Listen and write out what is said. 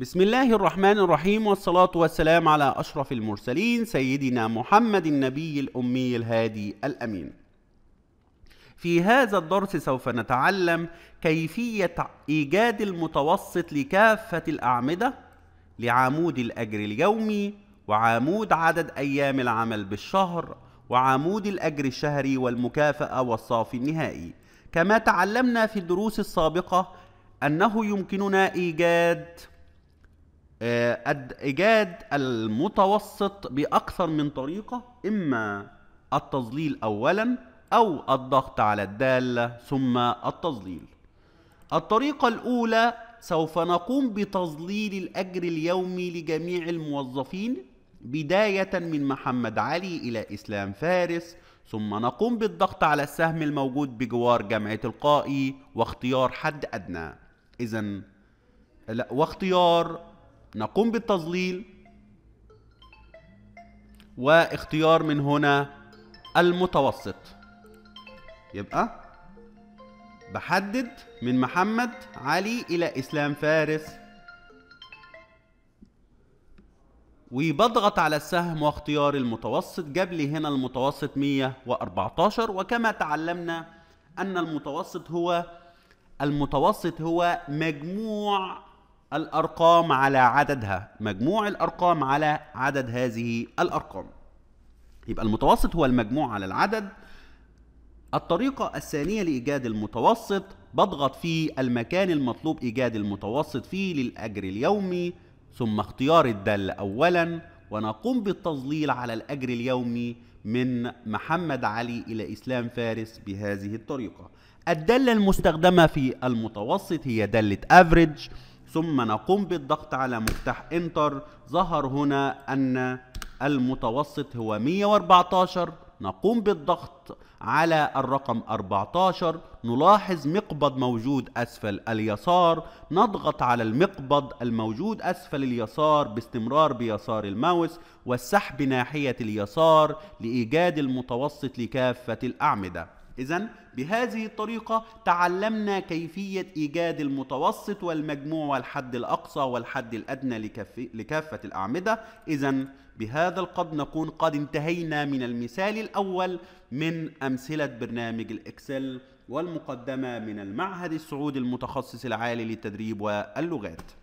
بسم الله الرحمن الرحيم والصلاة والسلام على أشرف المرسلين سيدنا محمد النبي الأمي الهادي الأمين. في هذا الدرس سوف نتعلم كيفية إيجاد المتوسط لكافة الأعمدة لعمود الأجر اليومي وعمود عدد أيام العمل بالشهر وعمود الأجر الشهري والمكافأة والصافي النهائي. كما تعلمنا في الدروس السابقة أنه يمكننا إيجاد آه، إيجاد المتوسط بأكثر من طريقة إما التظليل أولا أو الضغط على الدالة ثم التظليل. الطريقة الأولى سوف نقوم بتظليل الأجر اليومي لجميع الموظفين بداية من محمد علي إلى إسلام فارس ثم نقوم بالضغط على السهم الموجود بجوار جمع تلقائي واختيار حد أدنى. إذا واختيار نقوم بالتظليل. واختيار من هنا المتوسط. يبقى بحدد من محمد علي إلى إسلام فارس. وبضغط على السهم واختيار المتوسط جاب لي هنا المتوسط 114 وكما تعلمنا أن المتوسط هو المتوسط هو مجموع الأرقام على عددها مجموع الأرقام على عدد هذه الأرقام. يبقى المتوسط هو المجموع على العدد. الطريقة الثانية لإيجاد المتوسط بضغط في المكان المطلوب إيجاد المتوسط فيه للأجر اليومي ثم اختيار الدالة أولا ونقوم بالتظليل على الأجر اليومي من محمد علي إلى إسلام فارس بهذه الطريقة. الدالة المستخدمة في المتوسط هي دالة average. ثم نقوم بالضغط على مفتاح إنتر. ظهر هنا أن المتوسط هو 114 نقوم بالضغط على الرقم 14 نلاحظ مقبض موجود أسفل اليسار. نضغط على المقبض الموجود أسفل اليسار باستمرار بيسار الماوس والسحب ناحية اليسار لإيجاد المتوسط لكافة الأعمدة. إذا بهذه الطريقة تعلمنا كيفية إيجاد المتوسط والمجموع والحد الأقصى والحد الأدنى لكافة الأعمدة. إذا بهذا القدر نكون قد انتهينا من المثال الأول من أمثلة برنامج الإكسل والمقدمة من المعهد السعودي المتخصص العالي للتدريب واللغات.